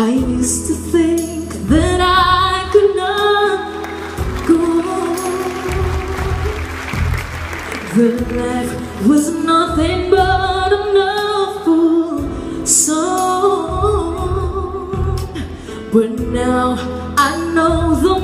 I used to think that I could not go on. The life was nothing but an awful song But now I know the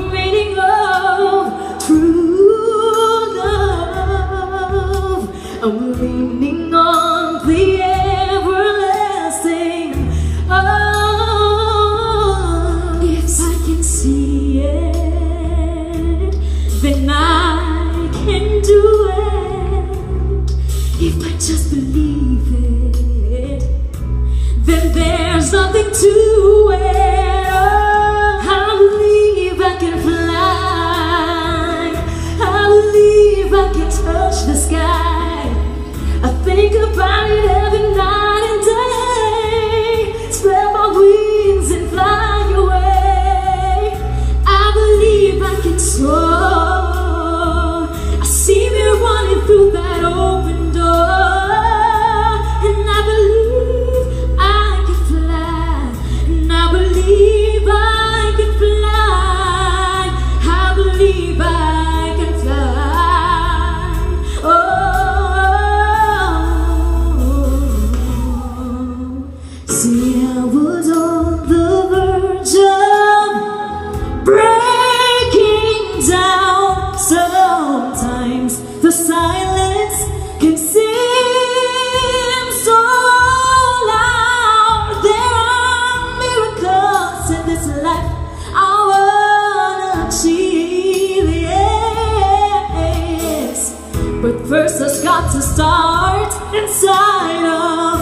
First, has got to start inside us.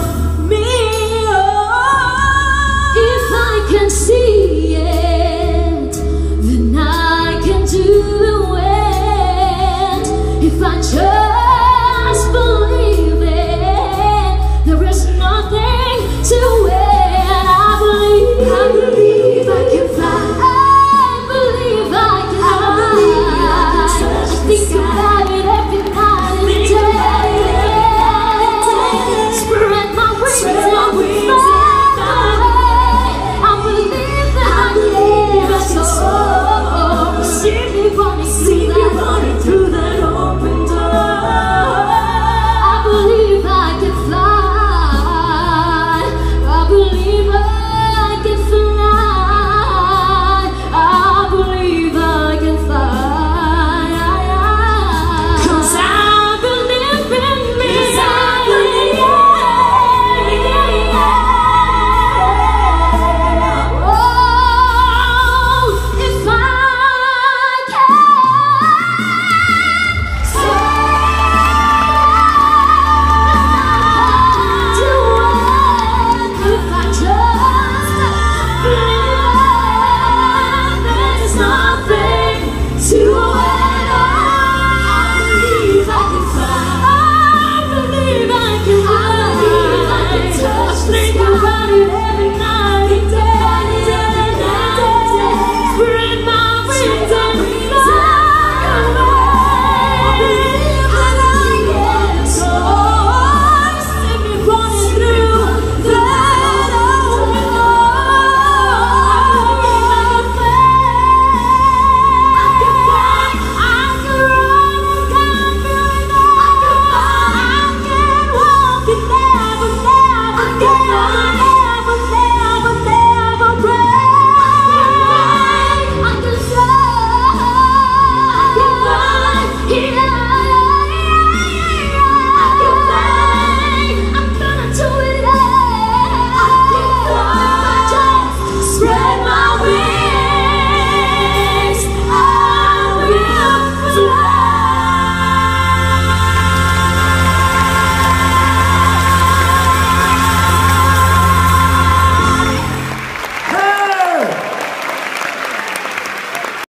you want